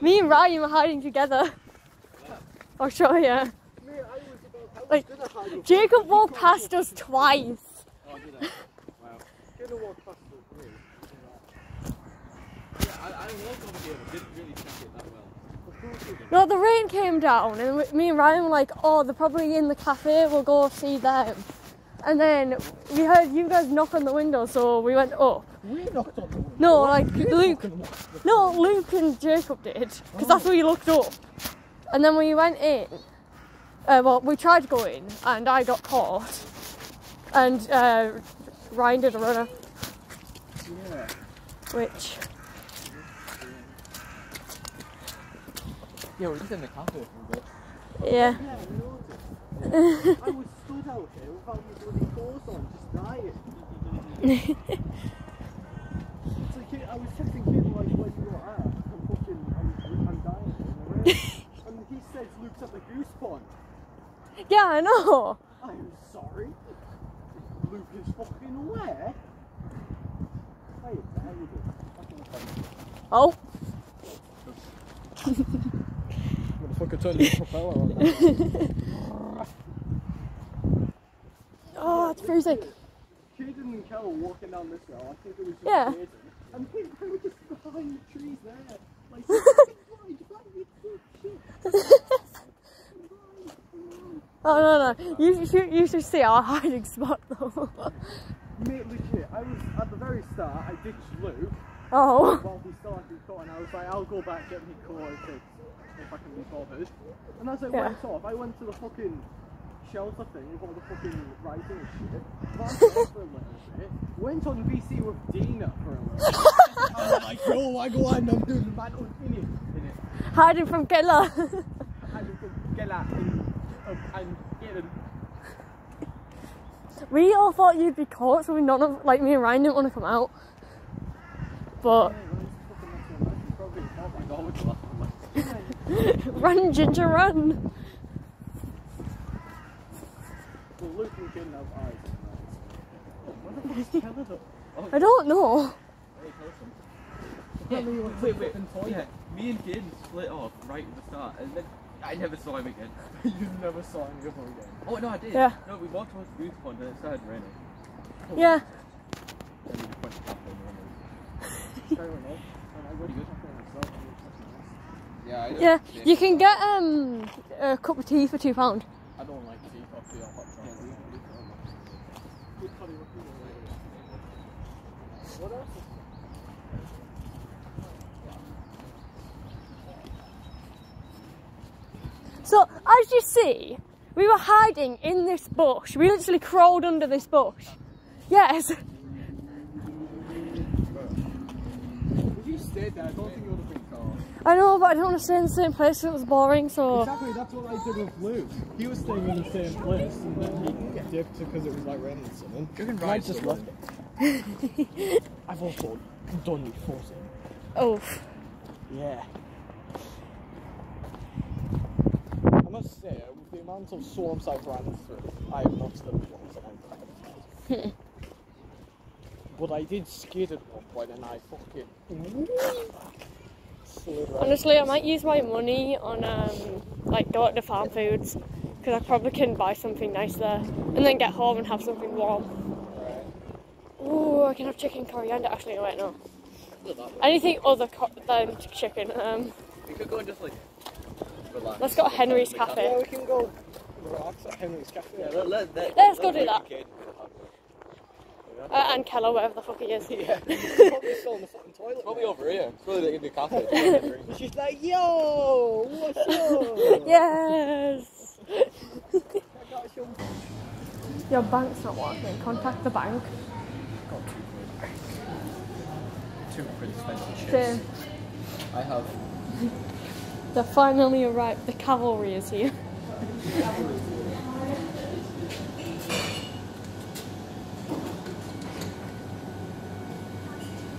Me and Ryan were hiding together. About, I was Like, Jacob walked past us twice. Yeah, well. No, the rain came down, and me and Ryan were like, "Oh, they're probably in the cafe. We'll go see them." And then we heard you guys knock on the window, so we went up. We knocked on the window. No, like You Luke. fucking knocked the- No, Luke and Jacob did, because that's where we looked up. And then we went in. Uh, well, we tried to go in, and I got caught. And uh, Ryan did a runner, Yeah. which Yeah, we're just in the cafe for a bit. yeah. Yeah, I noticed. I was stood out here without my bloody clothes on, just dying. It's like, I was thinking, like, where you were at, ah, I'm fucking, I'm, I'm dying. in the rain. and he says Luke's at the goose pond. Yeah, I know. I'm sorry. Luke is fucking where? Hey, how you doing? Fucking fine. Oh, Motherfucker turned the propeller on. oh, it's freezing. And Kel were walking down this. I think it was just Yeah. And they were just behind the trees there. Like, "Why, why, you. Oh no no, you should you should see our hiding spot though. Mate, legit, I was at the very start, I ditched Luke oh, while he still had his coat, and I was like, I'll go back, get me it's- if I can be bothered. And as I Yeah. went off, I went to the fucking shelter thing with all the fucking writing and shit. Vamped for a little bit. Went on VC with Dina for a little bit. I was like, yo, I go on, I'm doing the man unfinished in it. hiding from. And you could get um, and get we all thought you'd be caught, so we none of like me and Ryan didn't want to come out. But run, Ginger, run. Well, Luke and Ken eyes. Where the fuck's Keller though? I don't know. Hey, tell us something. Apparently you went to Wait, wait. Yeah, me and Gideon split off right at the start, and then I never saw him again. you never saw him of them again. Oh no, I did. Yeah. No, we walked towards the goose pond and it started raining. Yeah. Then we went to the cafe and Fair enough. And I went to cafe myself and it was nice. Yeah, I Yeah, you can get um a cup of tea for two pound. I don't like tea, So as you see, we were hiding in this bush. We literally crawled under this bush. Yes. If you I don't think you would have been caught. I know, but I don't want to stay in the same place. It was boring. So Exactly, that's what I did with Luke. He was staying in the same place, and then he dipped because it was like raining and something. You can And I ride just still. left it. I've also done it forcing. oh, Yeah. I must say, with the amount of swamps I've ran through, I have not stood once and I'm proud of But I did skid at one point and I fucking slid right honestly, I might use my money on um like go to Farmfoods because I probably can buy something nice there and then get home and have something warm. Ooh, I can have chicken coriander. Actually, wait, no. Anything other co- than chicken. Um, We could go and just like relax. let's go to Henry's Cafe. Yeah, Cafe. we can go relax at Henry's Cafe. Yeah, let, let, let, Let's go let do Luke that. And Uh, and Keller, whatever the fuck he is. Yeah. He's probably still in the fucking toilet. Probably over here. It's probably in the cafe. He's just like, yo, what's up? Yes. I got some Your bank's not working. Contact the bank. Two pretty expensive They, I have. They're finally arrived. The cavalry is here.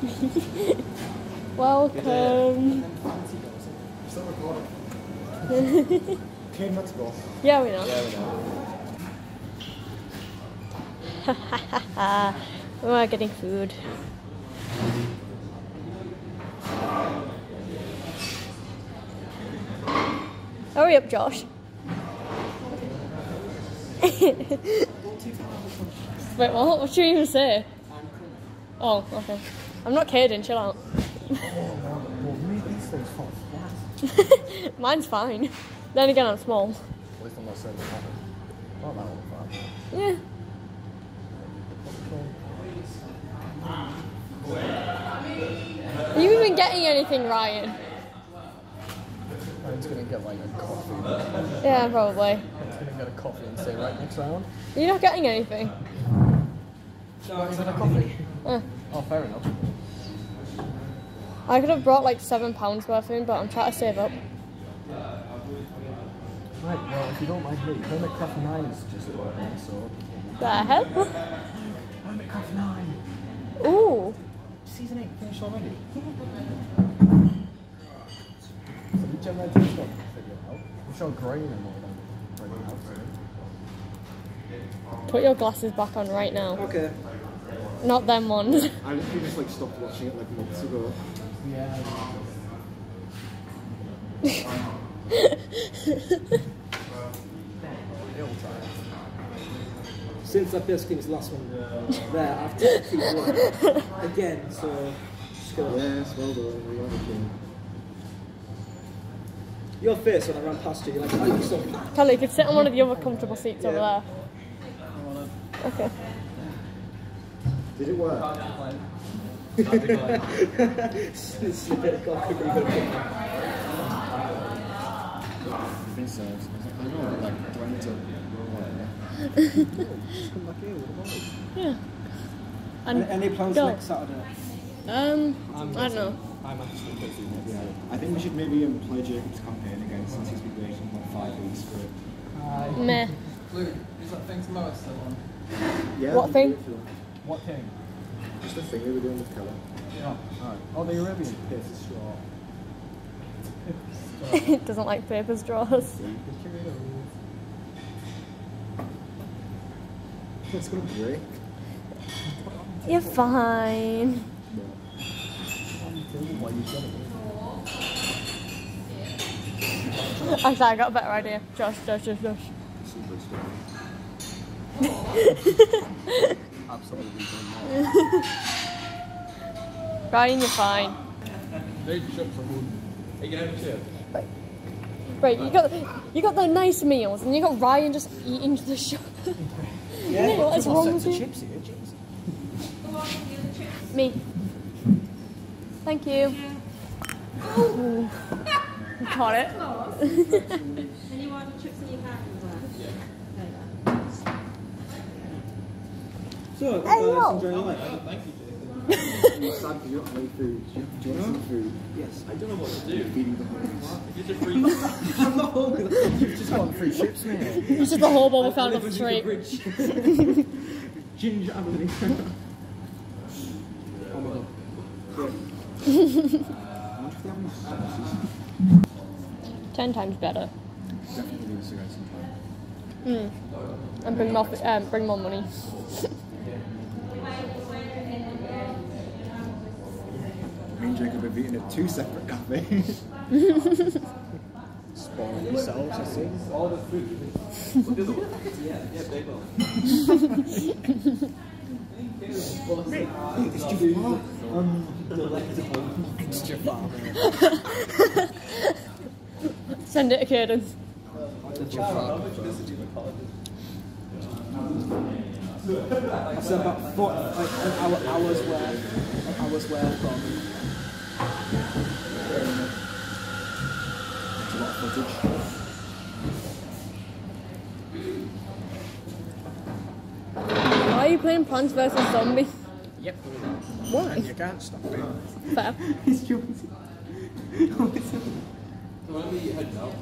Welcome. Still recording. Okay, let's go. Yeah, we know. Yeah, we know. We're getting food. Hurry up, Josh. Wait, what? What should you even say? Oh, okay. I'm not kidding, chill out. Well, maybe these things fall flat. Mine's fine. Then again, I'm small. At least I'm not saying that. Not that flat. Yeah. Are you even getting anything, Ryan? I'm gonna get like a coffee. Yeah, probably. I'm gonna get a coffee and say right next round. You're not getting anything. Not even a coffee. Uh, Oh, fair enough. I could have brought like seven pounds worth in, but I'm trying to save up. Right, well, if you don't mind me, Hermitcraft 9 is just opening, so. The hell? Hermitcraft 9! Ooh. Season 8 finished already. so which ever I just got to figure out. I'm sure Graham and all them figured it out soon. Put your glasses back on right now. Okay. Not them ones. I literally just like stopped watching it like months ago. Yeah. Since I basically was the last one uh, there, I've technically won again, so just gonna. Yes, well done. We won. Your face when I ran past you, you're like, oh, you saw me. Kelly, you could sit on one of the other comfortable seats over there. Okay. Did it work? Yeah. And Any plans go. next Saturday? Um, I don't know. I'm actually busy next Yeah. I think we should maybe um, play Jacob's campaign again since he's been waiting like five weeks for it. Meh. Luke, is that thing tomorrow still on? Yeah. What thing? What thing? Just the thing we were doing with Keller. Yeah. Alright. Oh, the Arabian piss is straw. it doesn't like paper straws. It's gonna break. You're fine. What you got Actually, I got a better idea. Josh, Josh, Josh, Josh. Super strong. Absolutely done Ryan, you're fine. These chips are good. Are you gonna have a chip? Right, you got you got the nice meals, and you got Ryan just eating the shop. Yeah, what is wrong with you? Chips here, chips. Me. Thank you. Ooh. Got it. And you want chips in your pack as well? Yeah. So, uh, Hey, yo. guys, enjoy your life. You're sad because you don't food. Do you, do you want some food? Yes. I don't know what to do. Feeding the homeless. You just read. I'm not hungry. You've just got free chips, mate. It's just a hobo we found off the Living street. Ginger Avenue. oh my god. Great. I wonder if they have any sauces. Ten times better. Definitely need a cigarette sometime. Mm. And bring more, um, bring more money. And Jacob have eaten at two separate cafes. Spoiling yourselves, I see. All the food. Yeah, yeah, they will. it's Jafar. Um, delectable. It's Jafar. Send it to Caden. I've said about four, like an hour, hours worth, an hours worth from. It's a lot of footage. Why are you playing Plants vs Zombies? Yep. Why? You can't stop it. Fair. He's joking. So when are you heading out?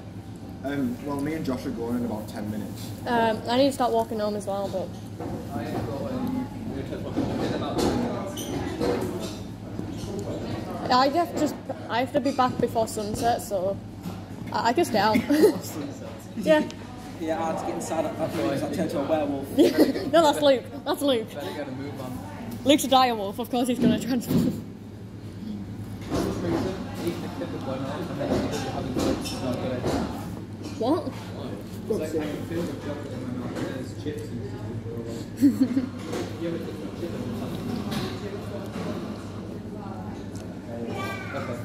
Um, well, me and Josh are going in about 10 minutes. Um, I need to start walking home as well, but I have got your test book in about I have to just I have to be back before sunset, so I, I can stay yeah. Yeah, I had to get inside that that place. I turned to a werewolf. no, that's Luke. That's Luke. better get a move on. Luke's a dire wolf. Of course, he's going to transform. For some reason, eating a clip of one off and then you haven't got it, it's not good. What? Feel the chocolate in my mouth. There's chips and Yeah, but the chip Okay.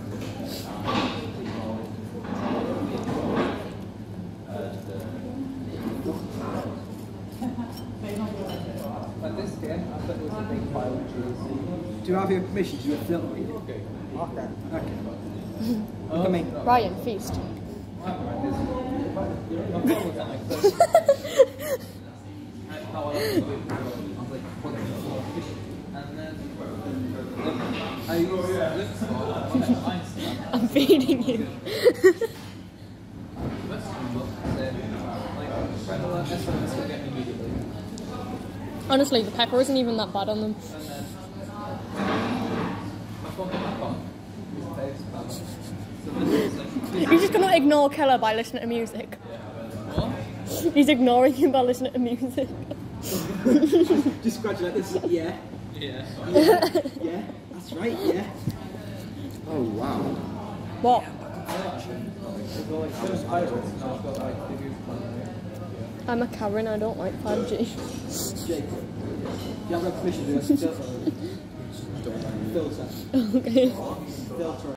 But this here, I thought it was a big pile of cheese. Do you have your permission to do a film with you? Okay. Okay. Come in. Ryan, feast. I'm feeding you. Honestly, the pepper isn't even that bad on them. You're just gonna ignore Keller by listening to music. He's ignoring him by listening to music. Just scratch like this. Yeah. Yeah. Yeah. That's right. Yeah. Oh wow. What? I'm a Karen, I don't like 5G. Jacob. You have your permission to do a filter? Filter. okay. Filter.